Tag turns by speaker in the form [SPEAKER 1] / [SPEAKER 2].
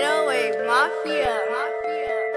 [SPEAKER 1] 808 Mafia. Mafia.